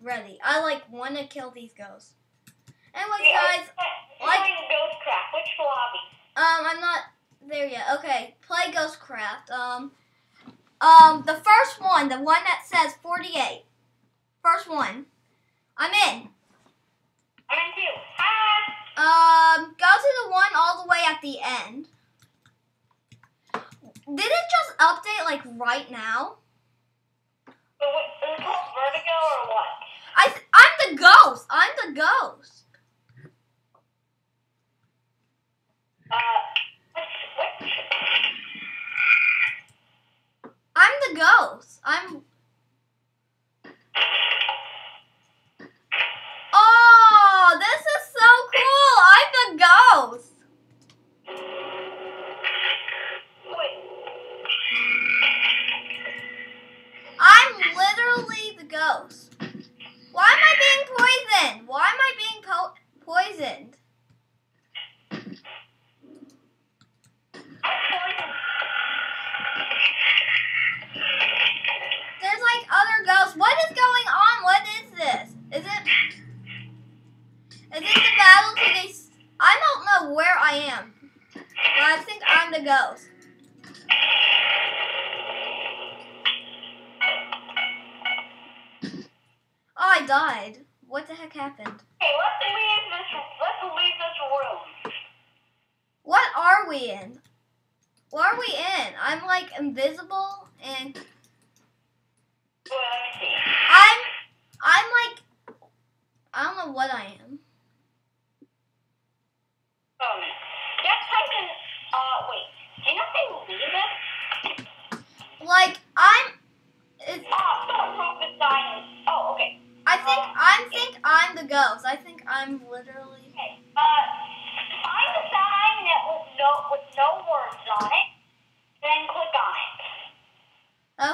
Ready? Ready. I like want to kill these ghosts. Anyways, Yeah, guys, like- Ghostcraft. Which lobby? um, I'm not there yet. Okay, play Ghostcraft. Um, um, the first one, the one that says 48. First one. I'm in. I'm in two. Hi. Um, go to the one all the way at the end. Did it just update like right now? I I'm the ghost. I'm the ghost. Uh, which, which? I'm the ghost. I'm. Oh, this is so cool. I'm the ghost. Wait. I'm literally the ghost. Why am I being poisoned? Why am I being po- poisoned? I'm poisoned. There's like other ghosts. What is going on? What is this? Is it? Is it the battle to these? I don't know where I am, but I think I'm the ghost. Oh, I died. What the heck happened? Hey, let's leave this. Let's leave this room. What are we in? What are we in? I'm like invisible and Wait, let me see. I'm I'm like I don't know what I am. Um, just type in. Uh, wait. Do you know if they leave it? Like I'm it's, Ah, oh, prophet sign. Oh, okay. I think I'm think I'm the ghost. I think I'm literally Okay. Uh, find a sign that with no with no words on it, then click on it.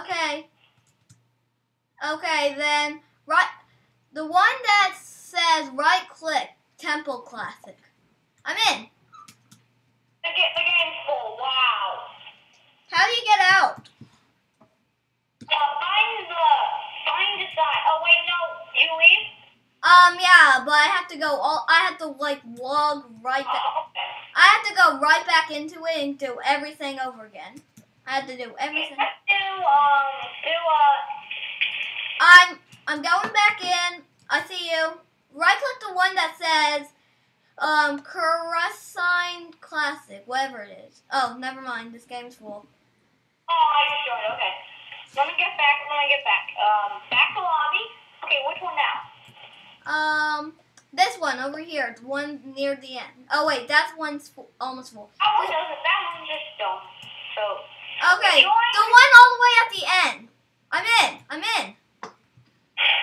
Okay. Okay, then right the one that says right click Temple Classic. I'm in. The, ga- the game's full. Wow. How do you get out? Uh, find the find the sign. Oh wait, no. You leave. Um yeah, but I have to go all I have to like log right back. Oh, okay. I have to go right back into it and do everything over again. I have to do everything. Let's do um do uh I'm I'm going back in. I see you. Right click the one that says um Sign Classic, whatever it is. Oh, never mind. This game's full. oh I just joined. Okay. Let me get back. Let me get back. Um, back to lobby. Okay, which one now? Um, this one over here, the one near the end. Oh wait, that's one's full, almost full. That one doesn't. That one's just done. So. Okay, the one all the way at the end. I'm in. I'm in.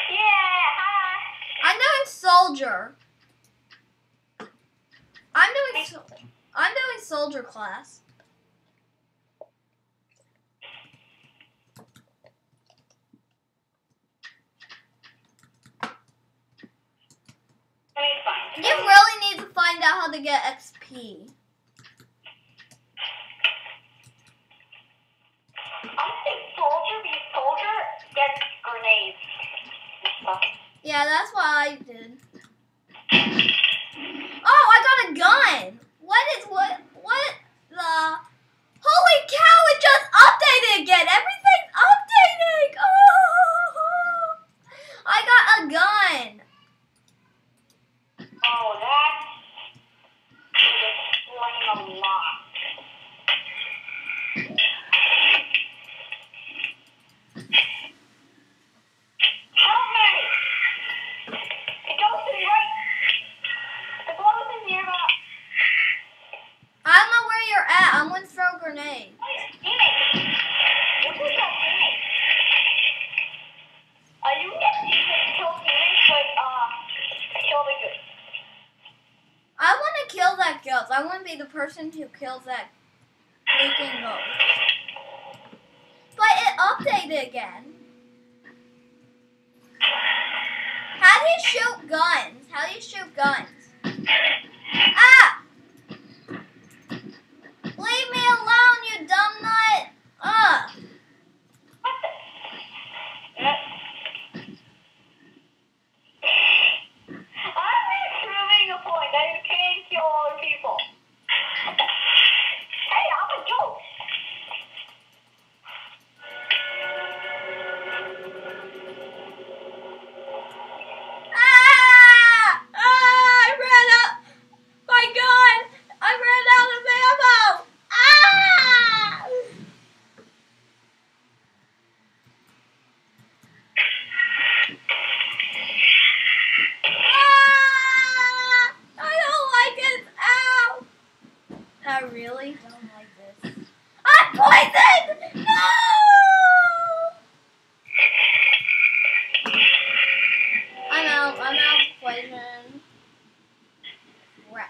Yeah. Hi. I'm doing soldier. I'm doing. sol- I'm doing soldier class. Let me find. You really need to find out how to get XP. I'm saying soldier because soldier gets grenades. Yeah, that's what I did. Oh, I got a gun. What is what? What the? Holy cow! It just updated again. Everything's updating. Oh, I got a gun. Oh, that's explain a lot. Help me! It goes to the right. The glow's in nearby. I don't know where you're at. I'm gonna throw a grenade. Oh, yeah. Teammate. What is that teammate? Uh, you can get kill teammates, but, uh, kill the good. I want to kill that the person who kills that freaking ghost. But it updated again. How do you shoot guns? How do you shoot guns? Ah! Leave me alone, you dumb nut! Ugh! What the? Uh, I really don't like this. I'm poisoned! No! I'm out. I'm out poison. Crap.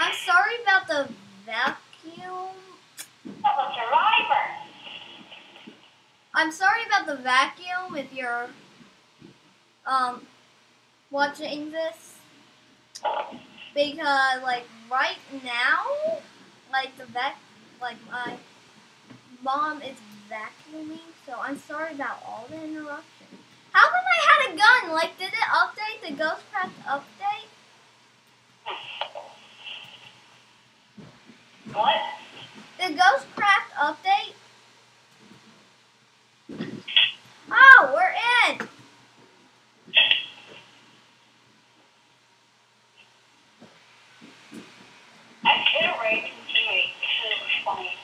I'm sorry about the vacuum. Of a survivor. I'm sorry about the vacuum if you're um watching this because like right now like the vac like my mom is vacuuming so I'm sorry about all the interruptions. How come I had a gun? Like did it update the Ghostcraft update? What? The Ghostcraft update? Oh, we're in! I iterate teammate. This is funny.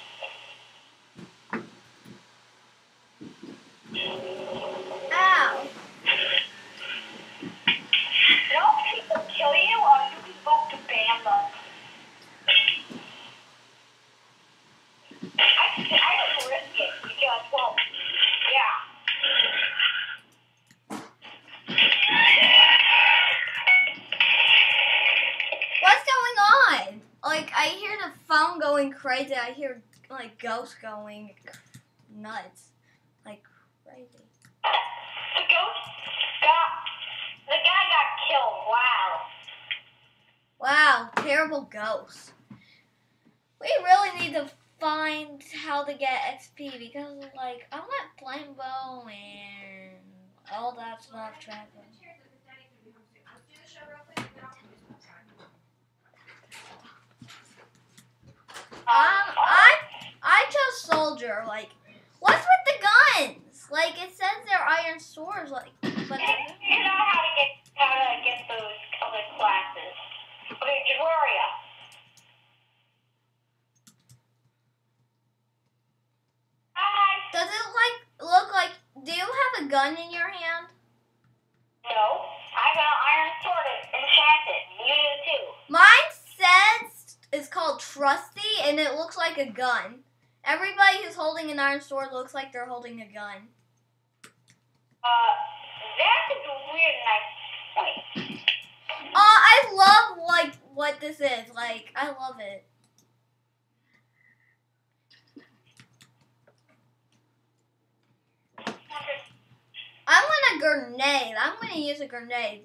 Ow! You know, if people kill you, uh, you can vote to ban them. I, I just risk it because, well, yeah. What's on? Like, I hear the phone going crazy. I hear, like, ghosts going nuts. Like, crazy. The ghost got, the guy got killed. Wow. Wow, terrible ghosts. We really need to find how to get XP because, like, I want Flambeau and all that stuff traveling. Um, I I chose soldier. Like, what's with the guns? Like, it says they're iron swords. Like, but You, know how to get how to get those other classes. Okay, Gloria. Hi. does it like look like? Do you have a gun in your hand? No, I got an iron sword enchanted. You do too. Mine says it's called Trusty, and it looks like a gun. Everybody who's holding an iron sword looks like they're holding a gun. Uh, that is a weird nice point. Uh, I love like what this is. Like, I love it. I want a grenade. I'm gonna use a grenade.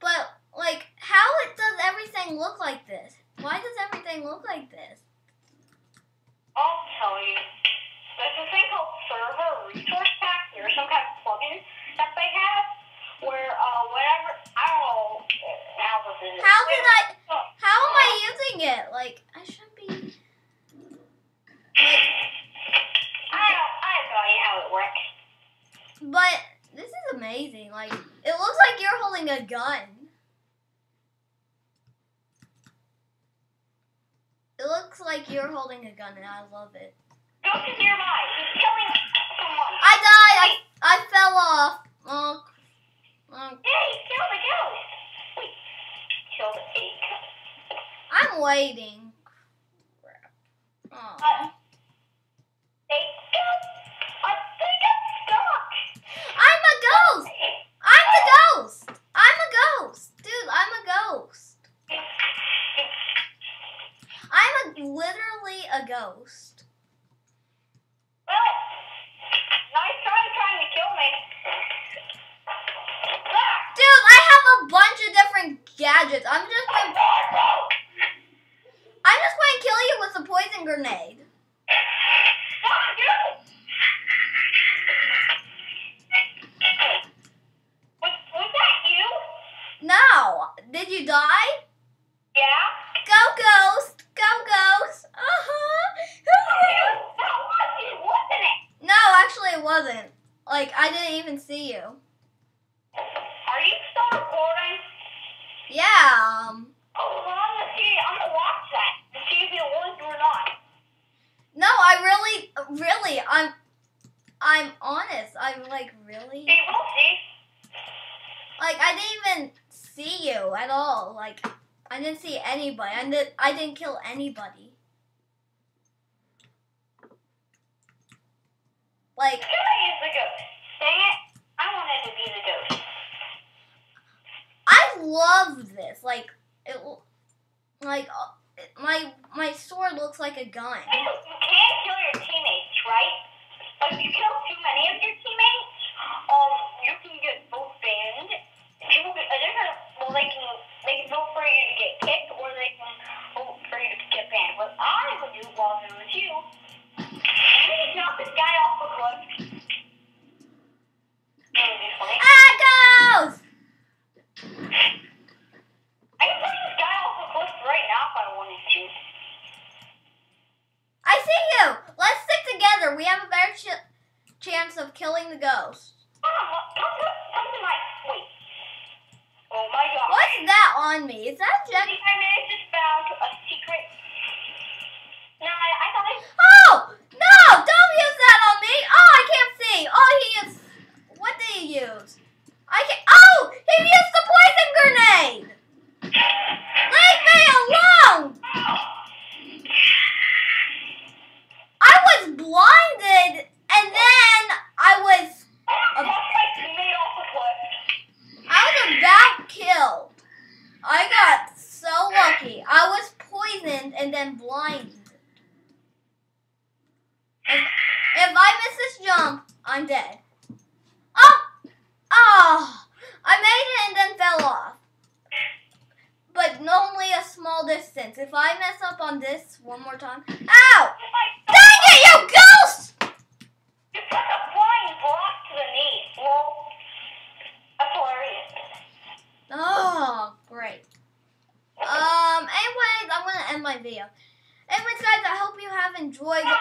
But like, how it does everything look like this? Why does everything look like this? I'll tell you. There's a thing called server resource pack. There's some kind of plugin that they have where uh whatever I don't know how this is. How did I? How am I using it? Like, I should be. Like, I don't. I have no idea how it works. but this is amazing. Like, it looks like you're holding a gun. It looks like you're holding a gun, and I love it. Ghost is nearby. He's killing someone. I died. I I fell off. Oh, oh, Hey, kill the ghost. Wait, kill the fake. I'm waiting. Crap. Oh. Uh, they got. I think I'm stuck. I'm a ghost. I'm the ghost. I'm a ghost, dude. A ghost. Well, nice try trying to kill me. Dude, I have a bunch of different gadgets. I'm just going I'm just going to kill you with a poison grenade. ah, you. Was, was that you? No. Did you die? Yeah. Go ghost. Go ghost. Uh-huh. That was you, wasn't it? no, actually it wasn't. Like I didn't even see you. Are you still recording? Yeah. Um Oh, well, I'm gonna see. I'm gonna watch that to see if it was or not. No, I really really I'm I'm honest. I'm like really See, we'll see. like I didn't even see you at all. Like I didn't see anybody. I did I didn't kill anybody. Like love this. Like it like uh, my my sword looks like a gun. You can't kill your teammates, right? But if you kill too many of your teammates, um, you can get both banned. People, get- they're gonna, well, they can, they can vote for you to get kicked, or they can vote for you to get banned. What I would do while it was you, I'm gonna knock this guy off the cliff. That would be funny. Echoes! I can push this guy off the cliff right now if I wanted to. I see you. Let's stick together. We have a better ch- chance of killing the ghost. Come on, come to, come to my, wait. Oh my god. What's that on me? Is that a I jet? think I may have just found a secret. No, I, I thought I. Oh no! Don't use that on me. Oh, I can't see. Oh, he is. What did he use? I can. Oh, he used the poison grenade. Leave me alone. I was blinded, and then I was I lost my teammate off the cliff. I was about killed. I got so lucky. I was poisoned and then blinded. If, if I miss this jump, I'm dead. Oh! Oh! I made it and then fell off. But only a small distance. If I mess up on this one more time. Ow! Dang it, you ghost! You put a flying block to the knee. Well, that's hilarious. Oh, great. Um, anyways, I'm gonna end my video. Anyways, guys, I hope you